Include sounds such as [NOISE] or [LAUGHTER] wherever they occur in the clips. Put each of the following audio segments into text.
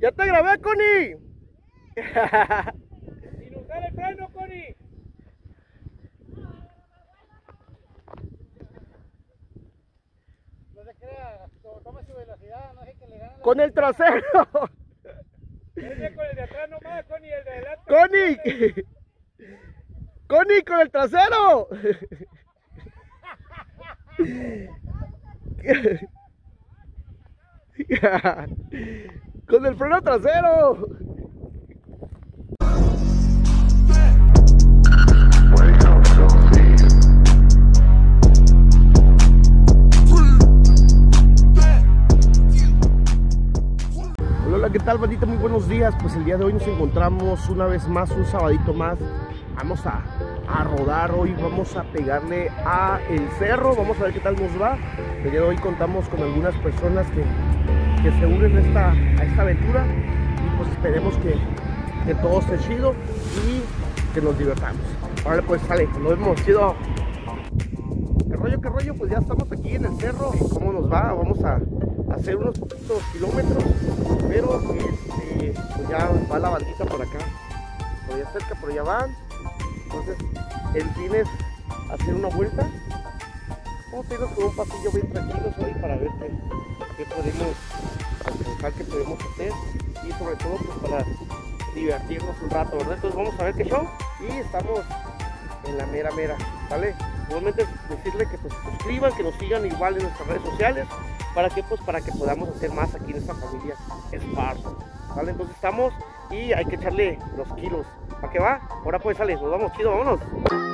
¡Ya te grabé, Connie! Sin usar el freno, Connie. No se crea, to- tome su velocidad, no sé que le gane. ¡Con el trasero! Con el de atrás nomás, Connie, el de adelante. ¡Connie! ¡Connie, con el trasero! [LAUGHS] ¡Con el freno trasero! Hola, ¿qué tal, bandita? Muy buenos días. Pues el día de hoy nos encontramos una vez más, un sabadito más. Vamos a, a rodar hoy, vamos a pegarle a el cerro, vamos a ver qué tal nos va. El día de hoy contamos con algunas personas que, que se unen a esta, a esta aventura y pues esperemos que, que todo esté chido y que nos divertamos. Ahora pues sale, nos vemos, chido. ¿Qué rollo, qué rollo? Pues ya estamos aquí en el cerro. ¿Cómo nos va? Vamos a hacer unos poquitos kilómetros, pero este, pues ya va la bandita por acá. Por allá cerca, por allá van. Entonces, el fin es hacer una vuelta. Vamos a irnos con un pasillo bien tranquilos hoy para ver qué, qué podemos qué podemos hacer y sobre todo pues para divertirnos un rato, ¿verdad? Entonces vamos a ver qué show y estamos en la mera mera, ¿vale? Igualmente decirle que pues, suscriban, que nos sigan igual en nuestras redes sociales, para que pues para que podamos hacer más aquí en esta familia Spartan, ¿vale? Entonces estamos y hay que echarle los kilos, ¿para qué va? Ahora pues sale, nos vamos, chido, vámonos.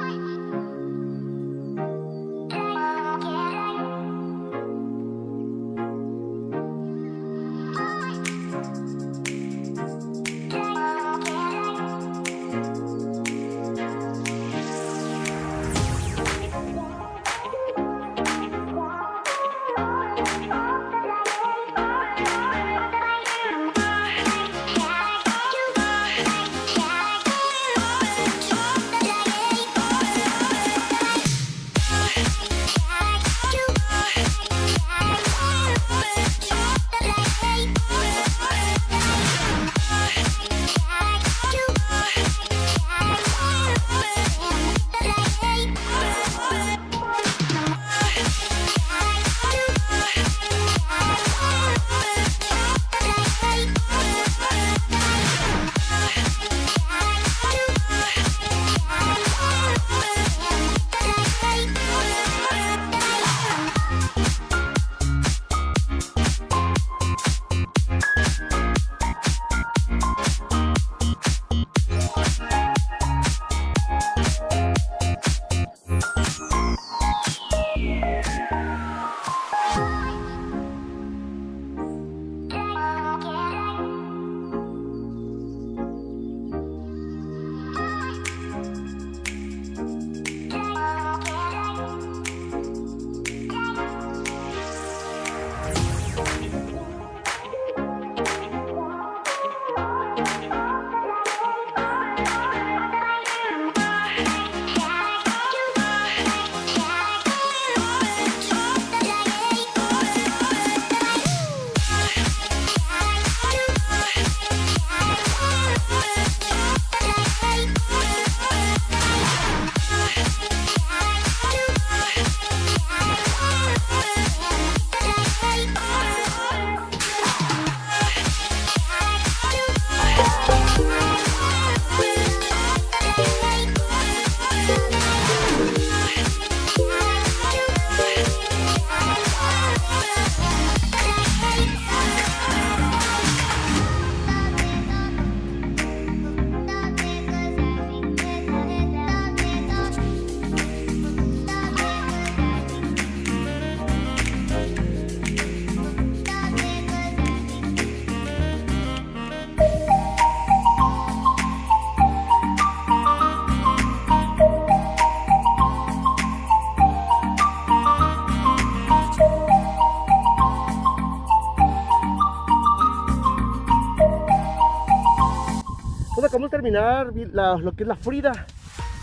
Pues acabamos de terminar lo que es la Frida.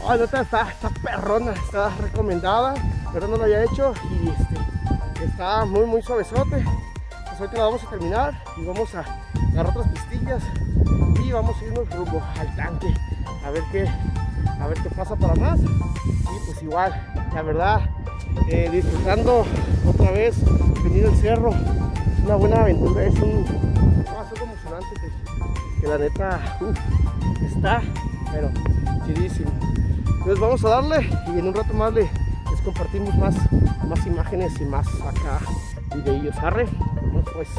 Ay, está, está, está perrona, está recomendada, pero no lo había hecho y este, está muy muy suavezote. Pues ahorita la vamos a terminar y vamos a agarrar otras pistillas y vamos a irnos rumbo al tanque a ver qué a ver qué pasa para más y pues igual la verdad eh, disfrutando otra vez venir al cerro es una buena aventura es un algo emocionante que, que la neta está pero chidísimo. Entonces vamos a darle y en un rato más le, les compartimos más más imágenes y más acá videillos. Arre vamos pues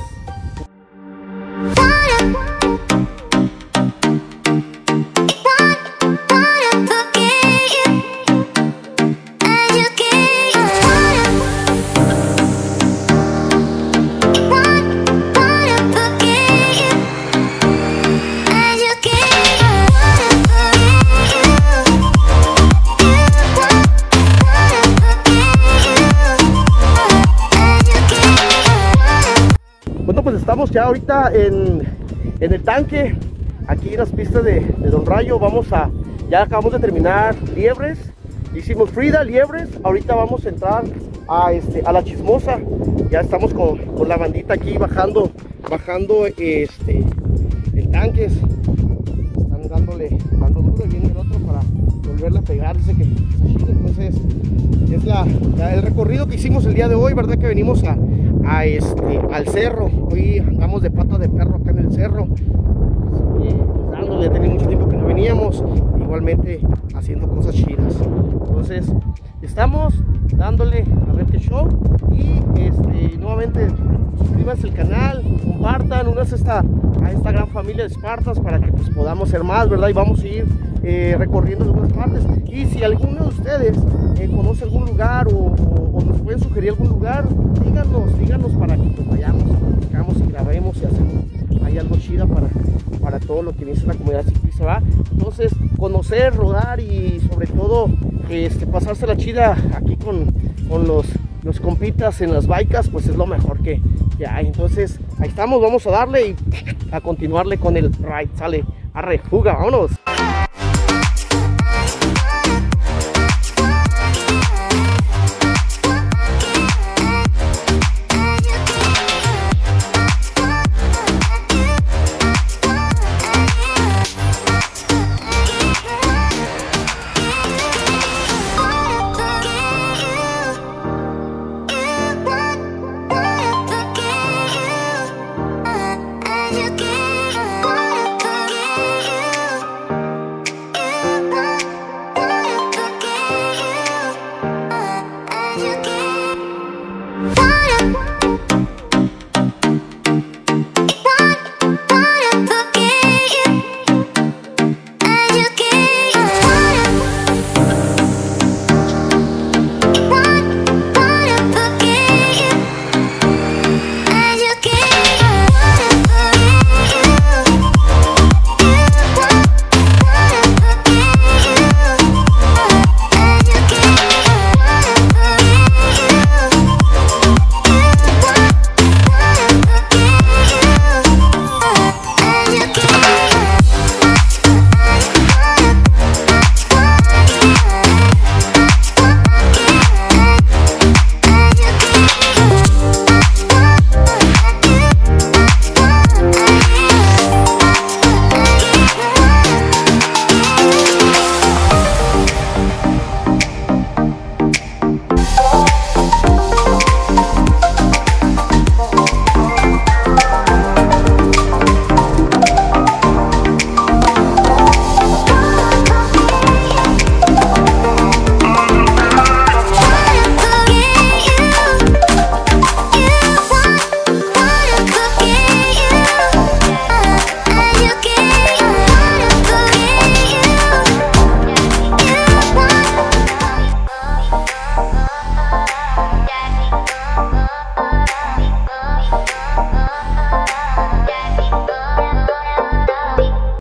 Pues estamos ya ahorita en, en el tanque, aquí en las pistas de, Don Rayo. Vamos a, ya acabamos de terminar liebres, hicimos Frida, liebres. Ahorita vamos a entrar a, este, a la chismosa. Ya estamos con, con la bandita aquí bajando, bajando este, el tanque. Están dándole, dando duro y viene el otro para volverle a pegar. Dice que entonces es la, el recorrido que hicimos el día de hoy, ¿verdad? Que venimos a, a este, al cerro. Hoy andamos de pata de perro acá en el cerro. Y dándole, tenía mucho tiempo que no veníamos. Igualmente haciendo cosas chidas. Entonces, estamos dándole a ver show. Y este, nuevamente suscríbanse al canal, compartan, unas esta, a esta gran familia de Espartas para que pues, podamos ser más, ¿verdad? Y vamos a ir eh, recorriendo algunas partes. Y si alguno de ustedes eh, conoce algún lugar o, nos pueden sugerir algún lugar, díganos, díganos para que pues, vayamos, vayamos y grabemos y hacemos ahí algo chida para, para todo lo que dice la comunidad ciclista, ¿va? Entonces, conocer, rodar y sobre todo este, pasarse la chida aquí con, con los, los compitas en las bikes, pues es lo mejor que, que hay. Entonces, ahí estamos, vamos a darle y a continuarle con el ride. Sale, arre, fuga, vámonos.